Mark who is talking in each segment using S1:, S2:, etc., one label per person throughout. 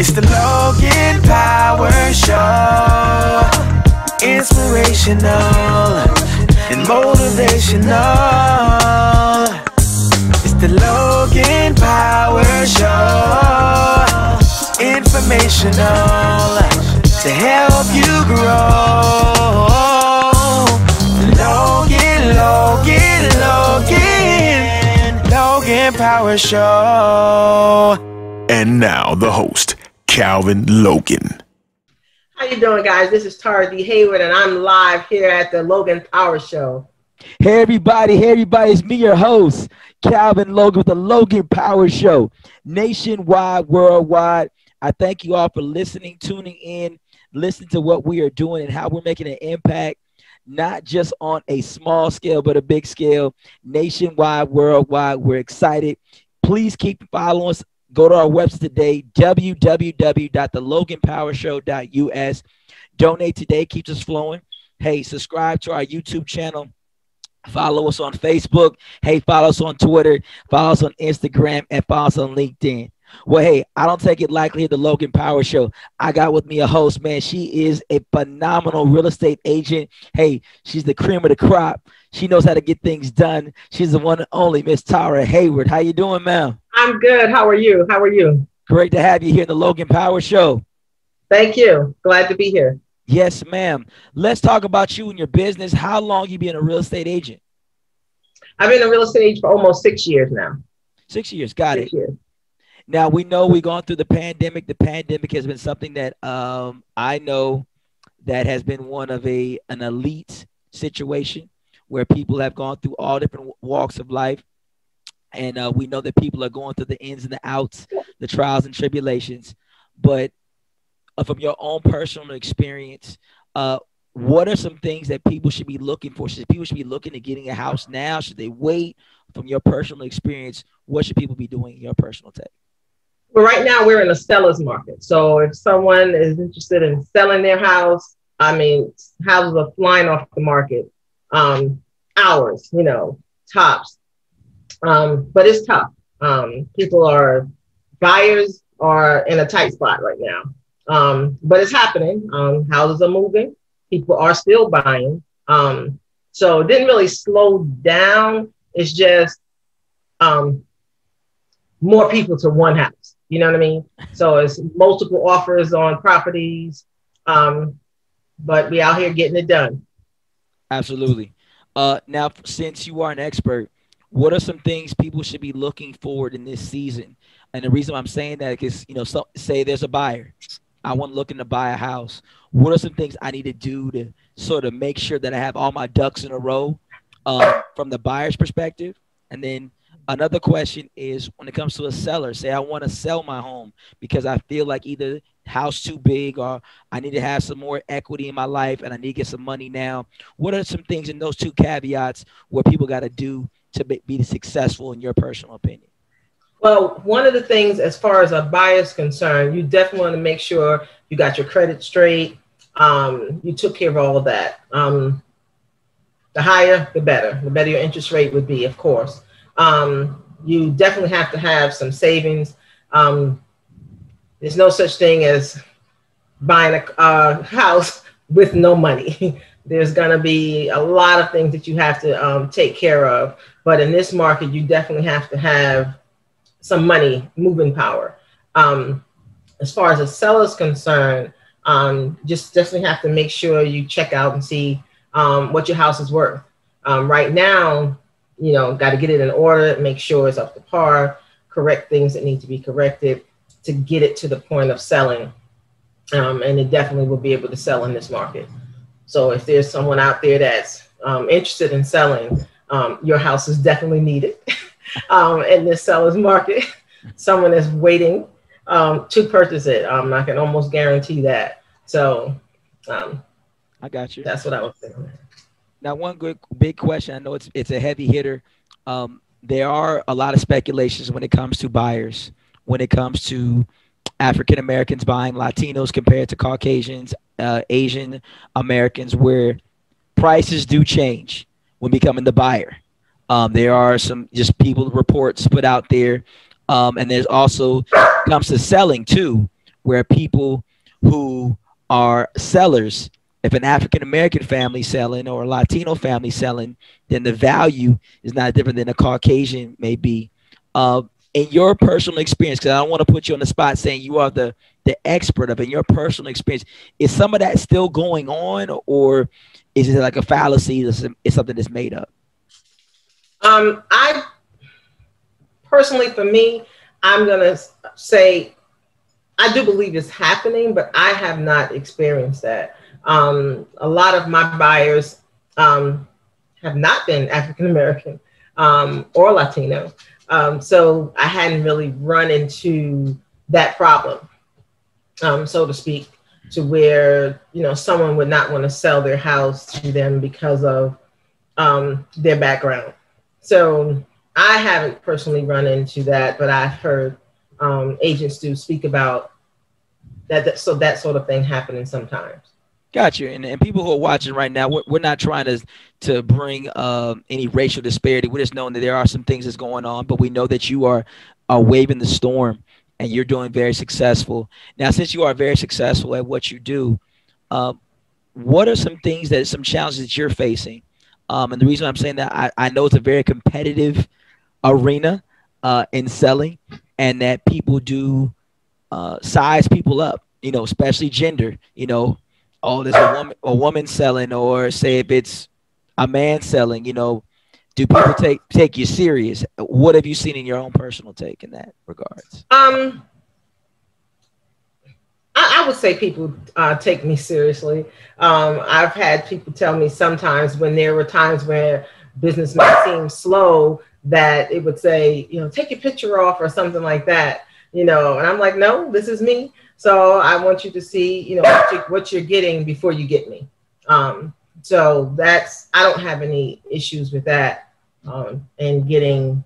S1: It's the Logan Power Show. Inspirational and motivational. It's the Logan Power Show. Informational to help you grow. Logan, Logan, Logan, Logan Power Show.
S2: And now the host, Calvin Logan.
S3: How you doing, guys? This is Tara D. Heyward, and I'm live here at the Logan Power Show.
S4: Hey everybody, hey everybody, it's me, your host, Calvin Logan with the Logan Power Show, nationwide, worldwide. I thank you all for listening, tuning in, listening to what we are doing and how we're making an impact, not just on a small scale, but a big scale, nationwide, worldwide. We're excited. Please keep following us Go to our website today, www.theloganpowershow.us. Donate today, keeps us flowing. Hey, subscribe to our YouTube channel. Follow us on Facebook. Hey, follow us on Twitter. Follow us on Instagram and follow us on LinkedIn. Well, hey, I don't take it lightly at the Logan Power Show. I got with me a host, man. She is a phenomenal real estate agent. Hey, she's the cream of the crop. She knows how to get things done. She's the one and only Miss Tara Heyward. How you doing, ma'am?
S3: I'm good. How are you? How are you?
S4: Great to have you here in the Logan Power Show.
S3: Thank you. Glad to be here.
S4: Yes, ma'am. Let's talk about you and your business. How long you been a real estate agent?
S3: I've been a real estate agent for almost six years now.
S4: Six years. Got
S3: six
S4: it.
S3: Years.
S4: Now we know we've gone through the pandemic. The pandemic has been something that um, I know that has been one of a an elite situation where people have gone through all different walks of life, and uh, we know that people are going through the ins and the outs, the trials and tribulations. But uh, from your own personal experience, uh, what are some things that people should be looking for? Should people should be looking at getting a house now? Should they wait? From your personal experience, what should people be doing in your personal take?
S3: Well, right now we're in a seller's market. So if someone is interested in selling their house, I mean, houses are flying off the market. Um, hours, you know, tops. Um, but it's tough. Um, people are buyers are in a tight spot right now. Um, but it's happening. Um, houses are moving. People are still buying. Um, so it didn't really slow down. It's just um, more people to one house. You know what I mean? So it's multiple offers on properties, um, but we out here getting it done.
S4: Absolutely. Uh, now, since you are an expert, what are some things people should be looking forward in this season? And the reason I'm saying that is, you know, so, say there's a buyer, I want looking to buy a house. What are some things I need to do to sort of make sure that I have all my ducks in a row uh, from the buyer's perspective? And then Another question is when it comes to a seller, say I want to sell my home because I feel like either house too big or I need to have some more equity in my life and I need to get some money now. What are some things in those two caveats where people got to do to be successful in your personal opinion?
S3: Well, one of the things as far as a buyer's concerned, you definitely want to make sure you got your credit straight. Um, you took care of all of that. Um, the higher, the better. The better your interest rate would be, of course um, you definitely have to have some savings. Um, there's no such thing as buying a uh, house with no money. there's going to be a lot of things that you have to um, take care of. But in this market, you definitely have to have some money, moving power. Um, as far as the seller's concerned, um, just definitely have to make sure you check out and see um, what your house is worth. Um, right now, you know, got to get it in order, make sure it's up to par, correct things that need to be corrected to get it to the point of selling. Um, and it definitely will be able to sell in this market. So if there's someone out there that's um, interested in selling, um, your house is definitely needed um, in this seller's market. someone is waiting um, to purchase it. Um, I can almost guarantee that. So
S4: I got you.
S3: That's what I was thinking.
S4: Now, one good big question. I know it's it's a heavy hitter. Um, there are a lot of speculations when it comes to buyers, when it comes to African Americans buying Latinos compared to Caucasians, uh, Asian Americans, where prices do change when becoming the buyer. Um, there are some just people reports put out there, um, and there's also comes to selling too, where people who are sellers, if an African American family selling or a Latino family selling, then the value is not different than a Caucasian may be. Uh, in your personal experience, because I don't want to put you on the spot saying you are the the expert of in your personal experience, is some of that still going on, or is it like a fallacy? Is something that's made up?
S3: Um, I personally, for me, I'm gonna say I do believe it's happening, but I have not experienced that. Um, a lot of my buyers um, have not been African American um, or Latino. Um, so I hadn't really run into that problem, um, so to speak, to where you know someone would not want to sell their house to them because of um, their background. So I haven't personally run into that, but I've heard agents do speak about that, that. So that sort of thing happening sometimes.
S4: Got you. And, and people who are watching right now, we're, we're not trying to to bring um, any racial disparity. We're just knowing that there are some things that's going on, but we know that you are are waving the storm and you're doing very successful. Now, since you are very successful at what you do, uh, what are some things that some challenges that you're facing? Um, and the reason I'm saying that I, I know it's a very competitive arena uh, in selling, and that people do uh, size people up. You know, especially gender. You know, oh, there's a woman a woman selling, or say if it's a man selling, you know, do people take take you serious? What have you seen in your own personal take in that regards?
S3: Um, I, I would say people uh, take me seriously. Um, I've had people tell me sometimes when there were times where business might seem slow that it would say, you know, take your picture off or something like that, you know, and I'm like, no, this is me. So I want you to see, you know, what, you, what you're getting before you get me. Um, so that's I don't have any issues with that, um, and getting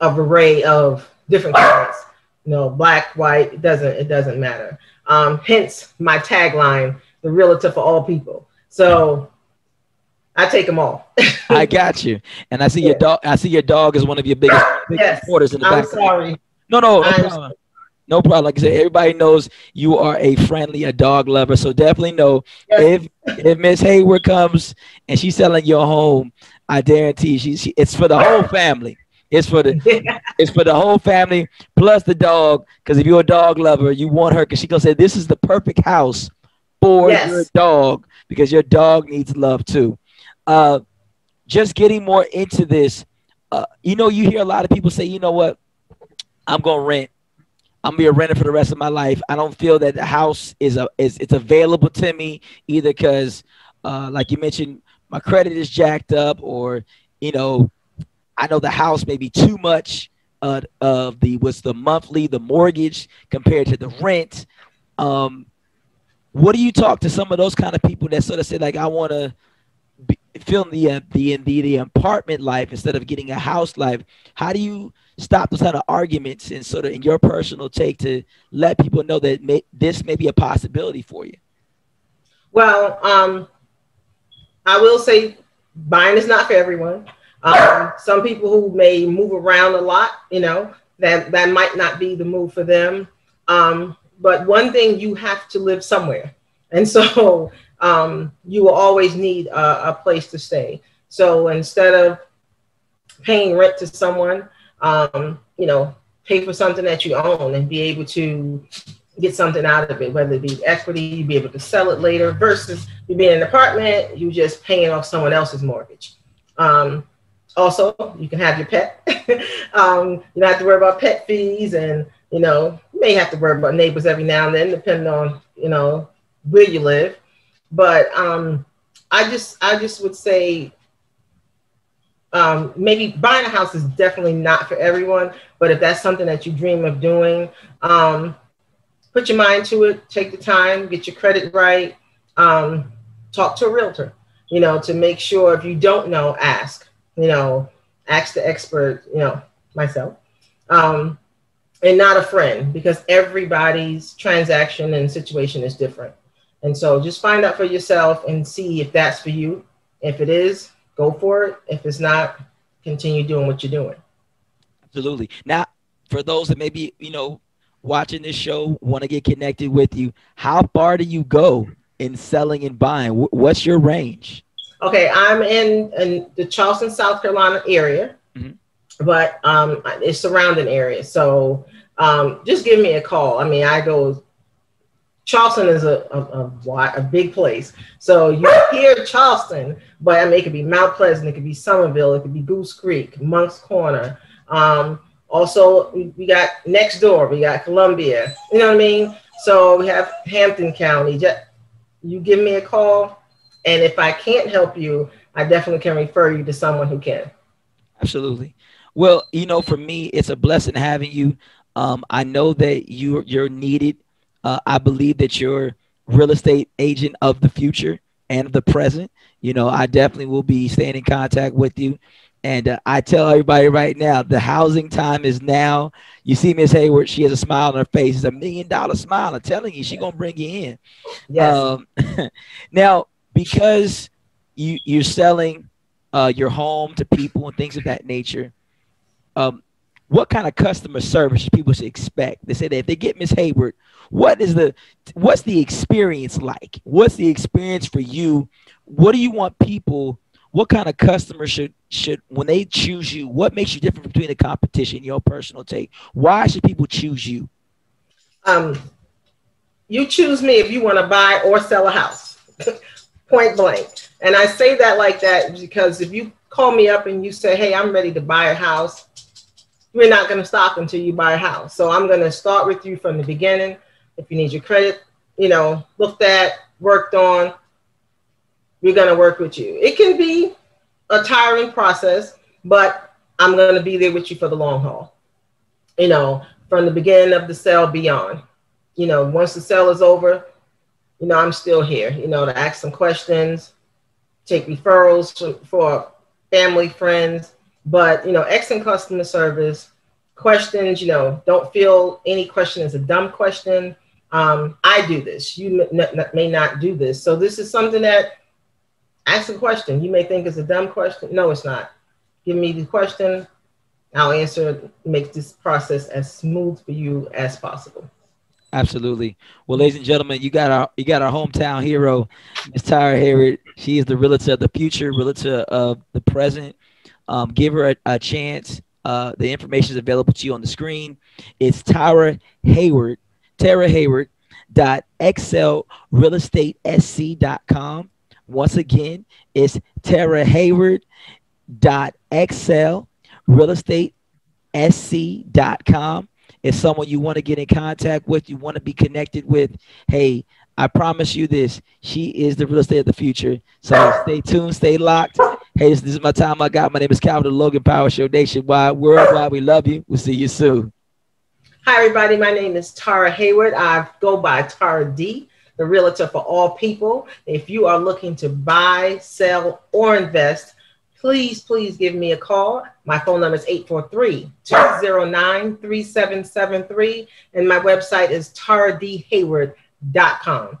S3: a array of different colors. You know, black, white, it doesn't it doesn't matter. Um, hence my tagline, the realtor for all people. So I take them all.
S4: I got you, and I see yeah. your dog. I see your dog is one of your biggest, biggest yes. supporters in the
S3: I'm
S4: back.
S3: sorry.
S4: No, no, no. No problem. Like I said, everybody knows you are a friendly, a dog lover. So definitely know if if Miss Heyward comes and she's selling your home, I guarantee she, she it's for the whole family. It's for the it's for the whole family plus the dog. Because if you're a dog lover, you want her because she gonna say this is the perfect house for yes. your dog because your dog needs love too. Uh, just getting more into this. Uh, you know, you hear a lot of people say, you know what, I'm gonna rent I'm gonna be a renter for the rest of my life. I don't feel that the house is a is it's available to me either because, uh, like you mentioned, my credit is jacked up, or you know, I know the house may be too much uh, of the what's the monthly the mortgage compared to the rent. Um, what do you talk to some of those kind of people that sort of say like I want to feel the, uh, the the the apartment life instead of getting a house life? How do you stop those kind of arguments and sort of in your personal take to let people know that may, this may be a possibility for you?
S3: Well, um, I will say buying is not for everyone. Um, some people who may move around a lot, you know, that, that might not be the move for them. Um, but one thing, you have to live somewhere. And so um, you will always need a, a place to stay. So instead of paying rent to someone, um, you know, pay for something that you own and be able to get something out of it, whether it be equity, you be able to sell it later versus you being in an apartment, you just paying off someone else's mortgage. Um, also, you can have your pet. um, you don't have to worry about pet fees and, you know, you may have to worry about neighbors every now and then, depending on, you know, where you live. But um, I just, I just would say um, maybe buying a house is definitely not for everyone, but if that's something that you dream of doing, um, put your mind to it, take the time, get your credit right, um, talk to a realtor, you know, to make sure if you don't know, ask, you know, ask the expert, you know, myself, um, and not a friend because everybody's transaction and situation is different. And so just find out for yourself and see if that's for you. If it is, go for it. If it's not, continue doing what you're doing.
S4: Absolutely. Now, for those that maybe, you know, watching this show want to get connected with you, how far do you go in selling and buying? What's your range?
S3: Okay, I'm in, in the Charleston, South Carolina area, mm-hmm. but um, it's surrounding area. So um, just give me a call. I mean, I go. Charleston is a, a, a, a big place. So you hear Charleston, but I mean, it could be Mount Pleasant, it could be Summerville, it could be Goose Creek, Moncks Corner. Um, also, we, we got next door, we got Columbia. You know what I mean? So we have Hampton County. Just, you give me a call, and if I can't help you, I definitely can refer you to someone who can.
S4: Absolutely. Well, you know, for me, it's a blessing having you. Um, I know that you you're needed. Uh, I believe that you're real estate agent of the future and of the present. You know, I definitely will be staying in contact with you. And uh, I tell everybody right now, the housing time is now. You see Miss Heyward, she has a smile on her face. It's a million dollar smile. I'm telling you, she's gonna bring you in. Yes. Um, now, because you you're selling uh, your home to people and things of that nature, um, what kind of customer service people should expect? They say that if they get Miss Heyward, what is the what's the experience like? What's the experience for you? What do you want people? What kind of customer should should when they choose you? What makes you different between the competition? Your personal take. Why should people choose you?
S3: Um, you choose me if you want to buy or sell a house, point blank. And I say that like that because if you call me up and you say, "Hey, I'm ready to buy a house," we're not going to stop until you buy a house. So I'm going to start with you from the beginning. If you need your credit, you know, looked at, worked on, we're going to work with you. It can be a tiring process, but I'm going to be there with you for the long haul. You know, from the beginning of the sale beyond. You know, once the sale is over, you know, I'm still here, you know, to ask some questions, take referrals for, for family, friends, but, you know, excellent customer service, questions, you know, don't feel any question is a dumb question. Um, I do this. You may not do this. So this is something that ask a question. You may think it's a dumb question. No, it's not. Give me the question. I'll answer. Make this process as smooth for you as possible.
S4: Absolutely. Well, ladies and gentlemen, you got our you got our hometown hero, Miss Tyra Heyward. She is the realtor of the future, realtor of the present. Um, give her a, a chance. Uh, the information is available to you on the screen. It's Tyra Heyward, Tara Heyward dot xlrealestatesc.com. Once again, it's Tara Heyward dot xlrealestatesc.com. If someone you want to get in contact with, you want to be connected with. Hey, I promise you this. She is the real estate of the future. So stay tuned, stay locked. Hey, this, this is my time I got. My name is Calvin Logan Power Show Nationwide, worldwide. We love you. We'll see you soon.
S3: Hi, everybody. My name is Tara Heyward. I go by Tara D, the realtor for all people. If you are looking to buy, sell, or invest, please, please give me a call. My phone number is 843 209 3773, and my website is taradheyward.com.